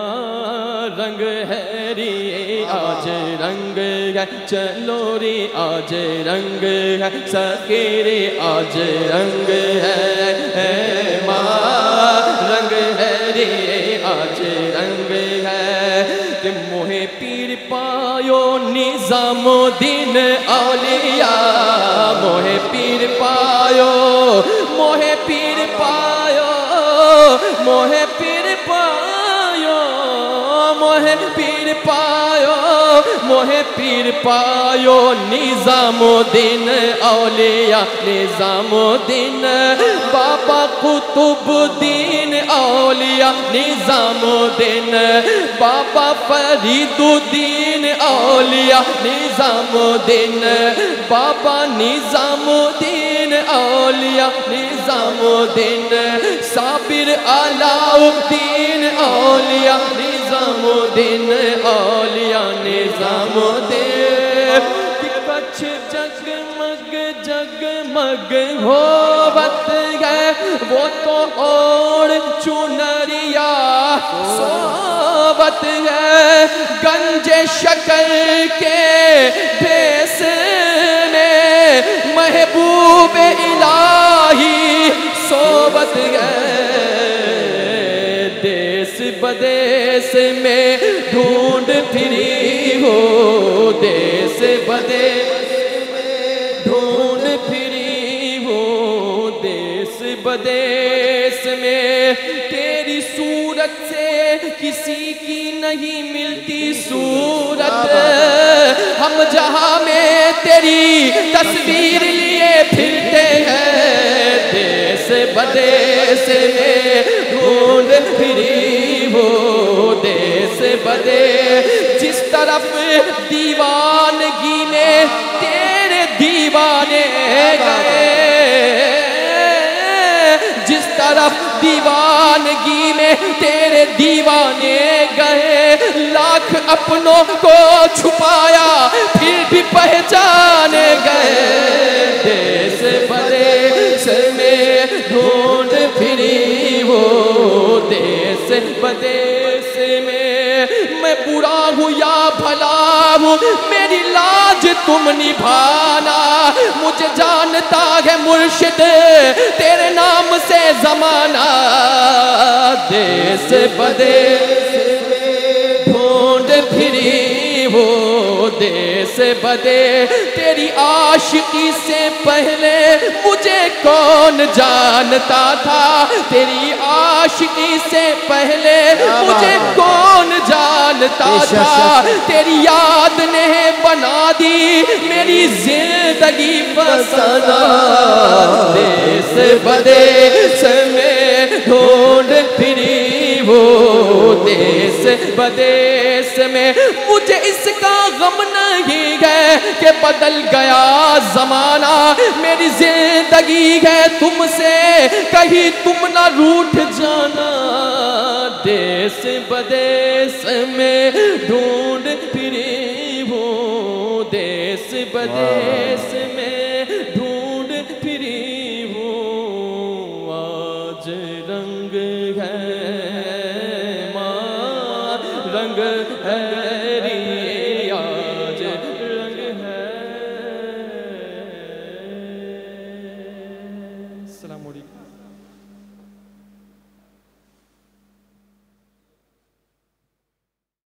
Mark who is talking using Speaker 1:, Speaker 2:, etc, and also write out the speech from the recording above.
Speaker 1: رنگ ہے ری آج رنگ ہے۔ چلو ری، آج رنگ ہے۔ سکیرے آج رنگ ہے۔ ماں، رنگ ہے ری آج رنگ ہے۔ کہ موہ پیر پایو، نظام دین اولیاء موہ پیر پایو موہ پیر پایو موہ پیر پایو نظام دین اولیاء نظام دین بابا قطب دین اولیاء نظام دین بابا فرید دین اولیاء نظام دین بابا نظام دین اولیاء نظام دین صابر علاؤ دین اولیاء نظام دین اولیاء نظام دین کچھ جگمگ جگمگ ہوت ہے، وہ تو اور چنریا صوبت ہے گنج شکر کے بھیس میں۔ محبوب الہی صوبت ہے۔ دیس بدیس میں ڈھونڈ پھری ہو، دیس بدیس میں ڈھونڈ پھری ہو، دیس بدیس میں تیری صورت سے کسی کی نہیں ملتی صورت۔ ہم جہاں میں تیری تصویر لیے پھرتے ہیں، دیس بدیس میں ڈھونڈ پھری ہو۔ دیس بدے۔ جس طرف دیوانگی میں تیرے دیوانے گئے۔ جس طرف دیوانگی میں تیرے دیوانے گئے۔ لاکھ اپنوں کو چھپایا، پھر بھی پہچانے گئے۔ دیس بدیس میں ڈھونڈ پھری وہ دیس بدیس میں برا ہوں یا بھلا ہوں، میری لاج تم نبھانا، مجھے جانتا ہے مرشد، تیرے نام سے زمانہ، دیس بدیس ڈھونڈ پھری وہ دیس بدے، تیری عاشقی سے پہلے مجھے کون جانتا تھا؟ تیری عاشقی سے پہلے مجھے کون جانتا تھا؟ تیری یاد نے بنا دی میری زندگی بسنا دیس بدیس میں ڈھونڈ پھری وہ دیس بدیس میں۔ مجھے اس کا غم نہیں ہے کہ بدل گیا زمانہ۔ میری زندگی تم سے کہیں تم نہ روٹ جانا۔ دیس بدیس میں ڈھونڈ پھری ہوں دیس بدیس میں